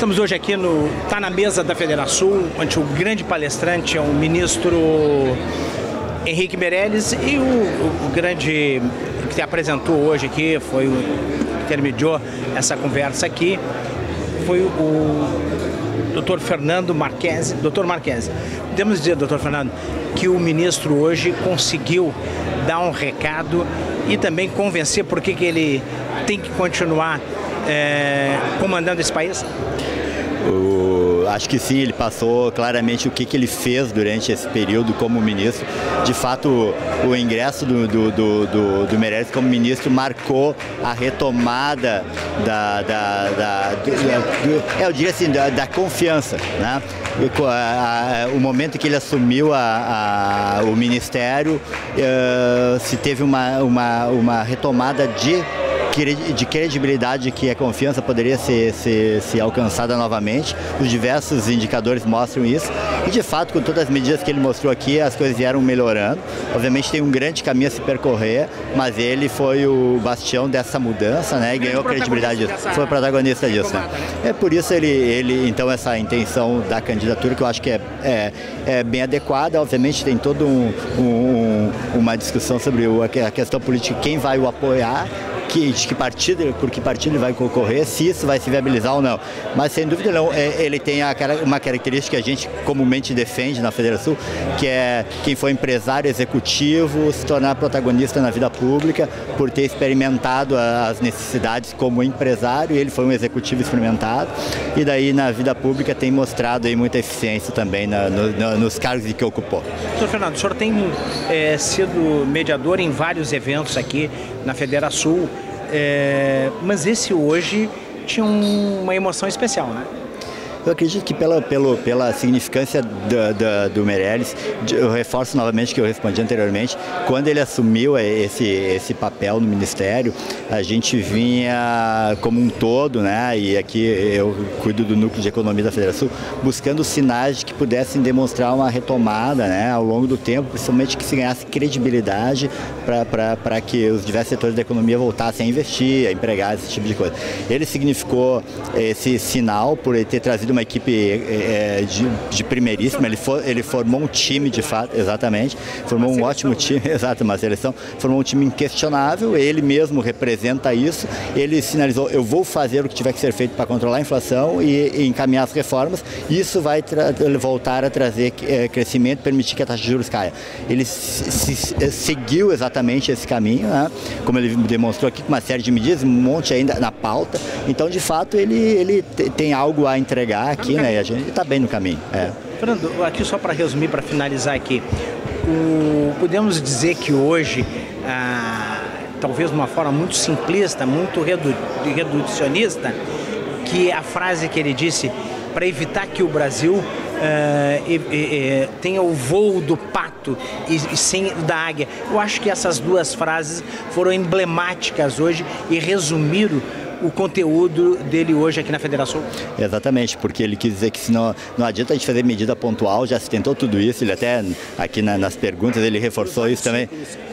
Estamos hoje aqui no. Está na mesa da Federação, onde o grande palestrante é o ministro Henrique Meirelles e o, o, o grande que se apresentou hoje aqui, foi o que intermediou essa conversa aqui, foi o doutor Fernando Marques. Doutor Marques, podemos dizer, doutor Fernando, que o ministro hoje conseguiu dar um recado e também convencer por que ele tem que continuar é, comandando esse país? O, acho que sim, ele passou claramente o que, que ele fez durante esse período como ministro. De fato, o ingresso do, do, do, do, do Meirelles como ministro marcou a retomada da, da, da do, do, eu diria assim, da, da confiança. Né? A, a, o momento que ele assumiu a, o ministério, uh, se teve uma, uma, uma retomada de de credibilidade que a confiança poderia ser, ser, ser, alcançada novamente. Os diversos indicadores mostram isso. E de fato, com todas as medidas que ele mostrou aqui, as coisas vieram melhorando. Obviamente tem um grande caminho a se percorrer, mas ele foi o bastião dessa mudança, né? E ganhou credibilidade disso. Foi o protagonista disso, né? É por isso ele, ele então, essa intenção da candidatura que eu acho que é, é, é bem adequada. Obviamente tem toda um, um, uma discussão sobre a questão política, quem vai o apoiar que, de que partido, por que partido ele vai concorrer, se isso vai se viabilizar ou não. Mas sem dúvida não, é, ele tem uma característica que a gente comumente defende na Federação, que é quem foi empresário executivo se tornar protagonista na vida pública por ter experimentado as necessidades como empresário, ele foi um executivo experimentado e daí na vida pública tem mostrado aí muita eficiência também na, no, nos cargos que ocupou. Doutor Fernando, o senhor tem é, sido mediador em vários eventos aqui na Federação é, mas esse hoje tinha um, uma emoção especial, né? Eu acredito que pela, pelo, pela significância do, do, do Meirelles, eu reforço novamente que eu respondi anteriormente, quando ele assumiu esse, esse papel no Ministério, a gente vinha como um todo, né, e aqui eu cuido do núcleo de economia da Federação, buscando sinais de que pudessem demonstrar uma retomada né, ao longo do tempo, principalmente que se ganhasse credibilidade para que os diversos setores da economia voltassem a investir, a empregar esse tipo de coisa. Ele significou esse sinal por ele ter trazido uma equipe é, de, de primeiríssima, ele, for, ele formou um time de fato, exatamente, formou um ótimo time, exato, uma seleção, formou um time inquestionável, ele mesmo representa isso, ele sinalizou, eu vou fazer o que tiver que ser feito para controlar a inflação e, e encaminhar as reformas, isso vai voltar a trazer é, crescimento, permitir que a taxa de juros caia. Ele se, se, seguiu exatamente esse caminho, né? como ele demonstrou aqui, com uma série de medidas, um monte ainda na pauta, então de fato ele, ele tem algo a entregar chegar aqui, né? E a gente está bem no caminho. É. Fernando, aqui só para resumir, para finalizar aqui, o, podemos dizer que hoje, ah, talvez de uma forma muito simplista, muito redu, reducionista, que a frase que ele disse para evitar que o Brasil Uh, e, e, tenha o voo do pato e, e, sem da águia. Eu acho que essas duas frases foram emblemáticas hoje e resumiram o conteúdo dele hoje aqui na Federação? Exatamente, porque ele quis dizer que se não, não adianta a gente fazer medida pontual, já se tentou tudo isso, ele até aqui na, nas perguntas ele reforçou isso também.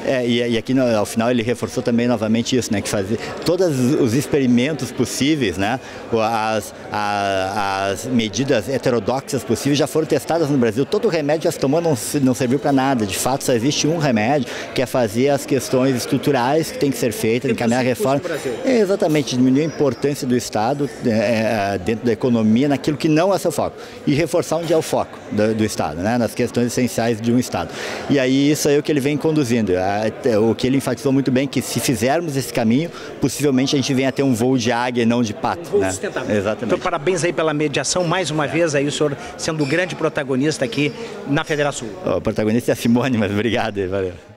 É, e, e, aqui no, ao final ele reforçou também novamente isso, né, que fazer todos os experimentos possíveis, né, as, a, as medidas heterodoxas possíveis já foram testadas no Brasil. Todo remédio já se tomou não, não serviu para nada. De fato, só existe um remédio que é fazer as questões estruturais que tem que ser feitas, encaminhar a reforma. É, exatamente, diminuir diminuir a importância do Estado é, é, dentro da economia naquilo que não é seu foco e reforçar onde é o foco do, do Estado, né, nas questões essenciais de um Estado. E aí isso é o que ele vem conduzindo. O que ele enfatizou muito bem que se fizermos esse caminho, possivelmente a gente venha a ter um voo de águia e não de pato. Um voo né? sustentável. Exatamente. Então parabéns aí pela mediação mais uma vez aí o senhor sendo o grande protagonista aqui na Federação. O protagonista é a Simone, mas obrigado, valeu.